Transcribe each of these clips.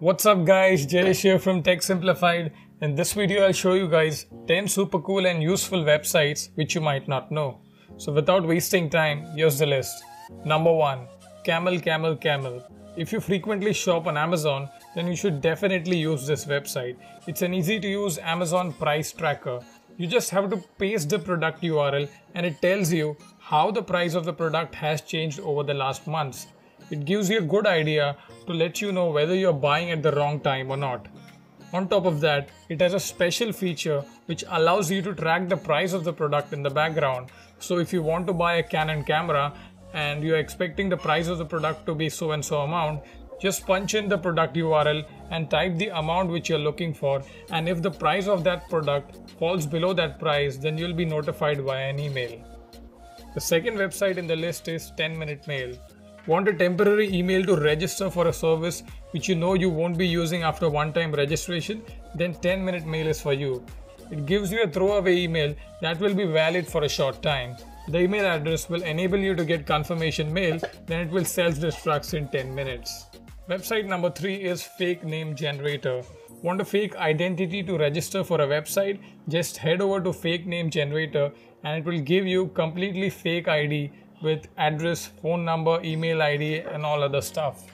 What's up guys, Jayesh here from Mech Simplified. In this video I'll show you guys 10 super cool and useful websites which you might not know. So without wasting time, here's the list. Number 1. Camel Camel Camel. If you frequently shop on Amazon, then you should definitely use this website. It's an easy to use Amazon price tracker. You just have to paste the product URL and it tells you how the price of the product has changed over the last months. It gives you a good idea to let you know whether you're buying at the wrong time or not. On top of that, it has a special feature which allows you to track the price of the product in the background. So if you want to buy a Canon camera and you're expecting the price of the product to be so and so amount, just punch in the product URL and type the amount which you're looking for. And if the price of that product falls below that price, then you'll be notified via an email. The second website in the list is 10 Minute Mail. Want a temporary email to register for a service which you know you won't be using after one time registration? Then 10 Minute Mail is for you. It gives you a throwaway email that will be valid for a short time. The email address will enable you to get confirmation mail, then it will self destruct in 10 minutes. Website number 3 is Fake Name Generator. Want a fake identity to register for a website? Just head over to Fake Name Generator and it will give you completely fake ID with address, phone number, email ID, and all other stuff.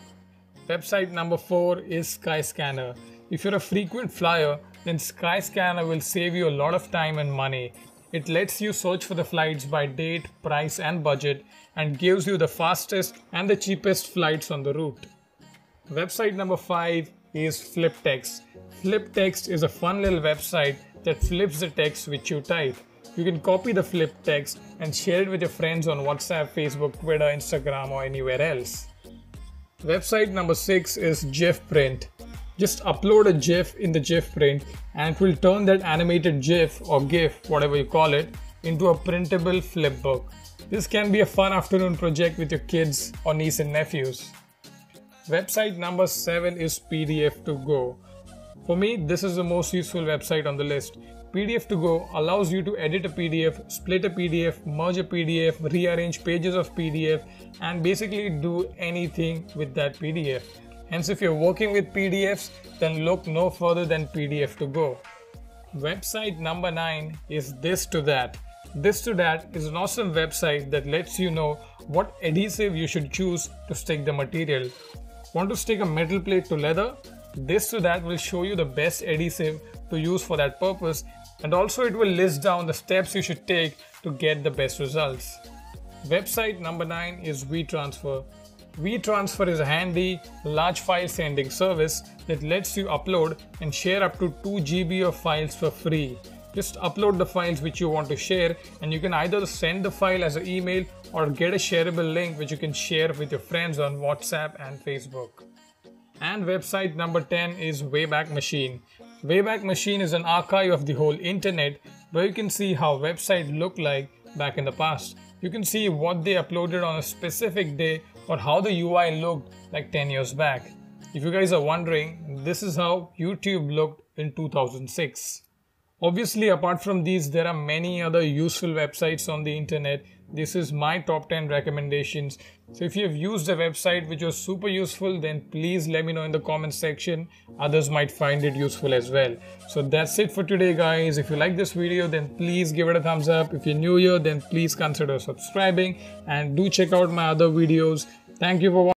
Website number four is Skyscanner. If you're a frequent flyer, then Skyscanner will save you a lot of time and money. It lets you search for the flights by date, price, and budget and gives you the fastest and the cheapest flights on the route. Website number five is FlipText. FlipText is a fun little website that flips the text which you type. You can copy the flip text and share it with your friends on WhatsApp, Facebook, Twitter, Instagram, or anywhere else. Website number 6 is GIFprint. Just upload a GIF in the GIFprint and it will turn that animated GIF or GIF, whatever you call it, into a printable flipbook. This can be a fun afternoon project with your kids or niece and nephews. Website number 7 is PDF2Go. For me, this is the most useful website on the list. PDF2Go allows you to edit a PDF, split a PDF, merge a PDF, rearrange pages of PDF, and basically do anything with that PDF. Hence, if you're working with PDFs, then look no further than PDF2Go. Website number 9 is This to That. This to That is an awesome website that lets you know what adhesive you should choose to stick the material. Want to stick a metal plate to leather? This to That will show you the best adhesive to use for that purpose and also it will list down the steps you should take to get the best results. Website number 9 is WeTransfer. WeTransfer is a handy, large file sending service that lets you upload and share up to 2 GB of files for free. Just upload the files which you want to share and you can either send the file as an email or get a shareable link which you can share with your friends on WhatsApp and Facebook. And website number 10 is Wayback Machine. Wayback Machine is an archive of the whole internet where you can see how websites look like back in the past. You can see what they uploaded on a specific day or how the UI looked like 10 years back. If you guys are wondering, this is how YouTube looked in 2006. Obviously, apart from these, there are many other useful websites on the internet. This is my top 10 recommendations. So if you have used a website which was super useful, then please let me know in the comment section. Others might find it useful as well. So that's it for today, guys. If you like this video, then please give it a thumbs up. If you're new here, then please consider subscribing and do check out my other videos. Thank you for watching.